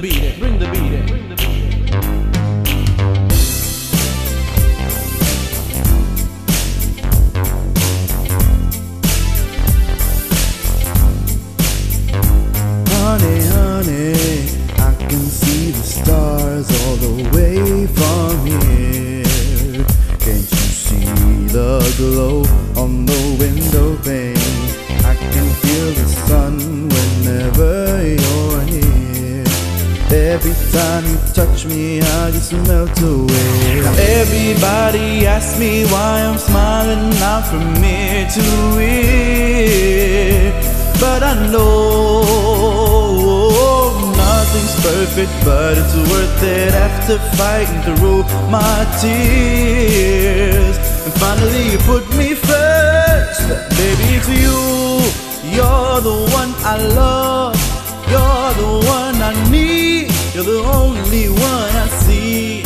beat in. Bring the beat in. Honey, honey, I can see the stars all the way from here. Can't you see the glow on the window Every time you touch me, I just melt away. Now everybody asks me why I'm smiling out from ear to ear. But I know nothing's perfect, but it's worth it after fighting through my tears. And finally, you put me first, baby. It's you. You're the one I love. You're the one I need. You're the only one I see.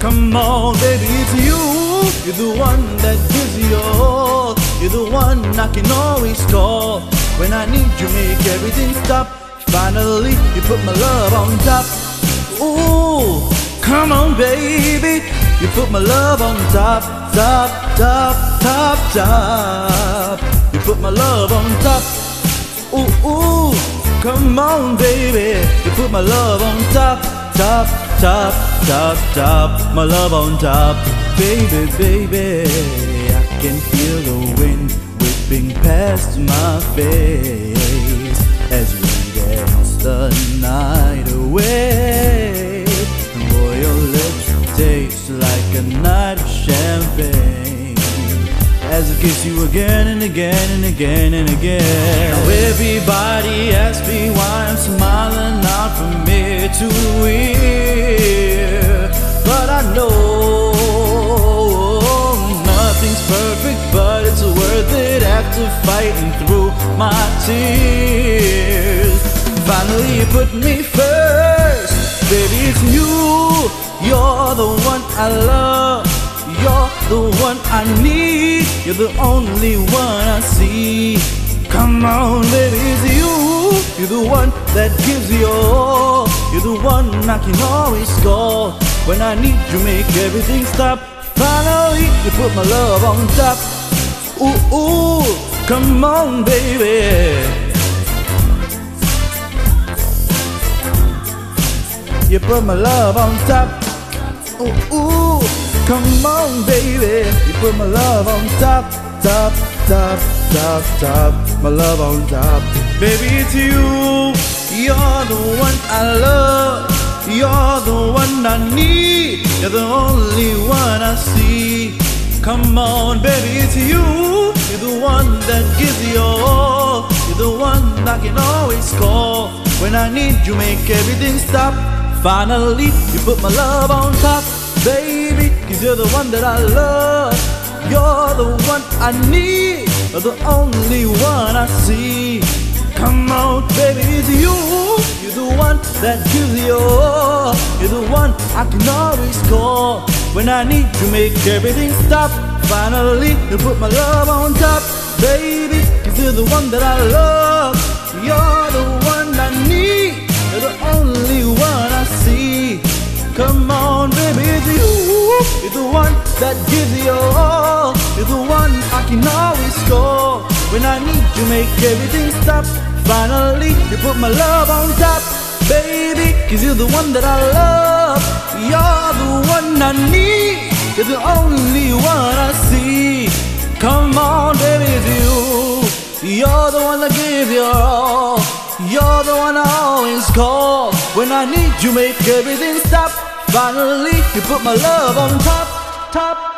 Come on, baby, it's you. You're the one that gives you all. You're the one I can always call. When I need you, make everything stop. Finally, you put my love on top. Ooh, come on, baby. You put my love on top, top, top, top, top. You put my love on top. Ooh, ooh, come on, baby. You put my love on top, top, top, top, top. My love on top, baby, baby. I can feel the wind whipping past my face as I kiss you again and again and again and again. Now everybody asks me why I'm smiling out from ear to ear, but I know nothing's perfect, but it's worth it after fighting through my tears. Finally, you put me first, baby. It's you. You're the one I love. The one I need. You're the only one I see. Come on, baby, it's you. You're the one that gives you all. You're the one I can always call. When I need you, make everything stop. Finally, you put my love on top. Ooh, ooh, come on, baby. You put my love on top. Ooh, ooh, come on, baby. You put my love on top, top, top, top, top. My love on top. Baby, it's you. You're the one I love. You're the one I need. You're the only one I see. Come on, baby, it's you. You're the one that gives you all. You're the one I can always call. When I need you, make everything stop. Finally, you put my love on top, baby. Cause you're the one that I love. You're the one I need. The only one I see. Come on, baby, it's you. You're the one that gives you all. You're the one I can always call. When I need to make everything stop. Finally, you put my love on top, baby. Cause you're the one that I love. You're the can always call. When I need you, make everything stop. Finally, you put my love on top, baby. Cause you're the one that I love. You're the one I need. You're the only one I see. Come on, baby, it's you. You're the one that gives your all. You're the one I always call. When I need you, make everything stop. Finally, you put my love on top, top.